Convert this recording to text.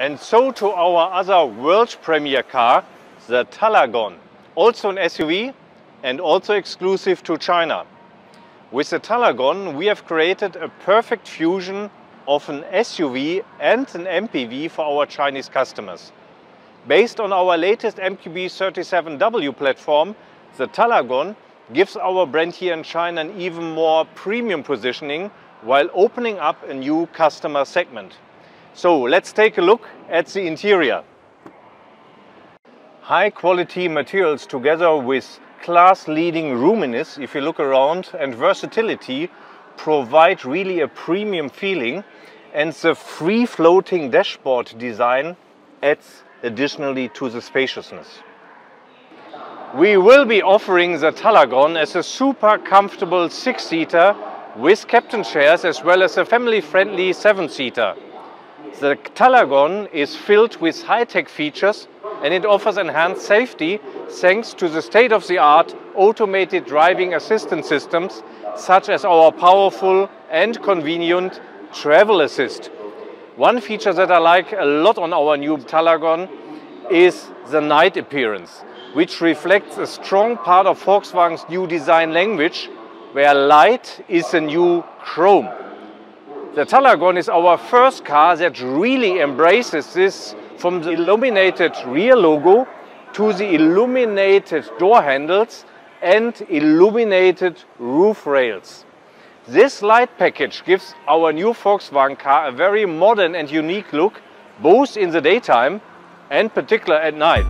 And so to our other world premiere car, the Talagon. Also an SUV and also exclusive to China. With the Talagon, we have created a perfect fusion of an SUV and an MPV for our Chinese customers. Based on our latest MQB37W platform, the Talagon gives our brand here in China an even more premium positioning while opening up a new customer segment. So let's take a look at the interior. High quality materials together with class leading roominess, if you look around, and versatility provide really a premium feeling and the free floating dashboard design adds additionally to the spaciousness. We will be offering the Talagon as a super comfortable six-seater with captain chairs as well as a family-friendly seven-seater. The Talagon is filled with high-tech features and it offers enhanced safety thanks to the state-of-the-art automated driving assistance systems such as our powerful and convenient Travel Assist. One feature that I like a lot on our new Talagon is the night appearance which reflects a strong part of Volkswagen's new design language, where light is the new chrome. The Talagon is our first car that really embraces this from the illuminated rear logo to the illuminated door handles and illuminated roof rails. This light package gives our new Volkswagen car a very modern and unique look, both in the daytime and particular at night.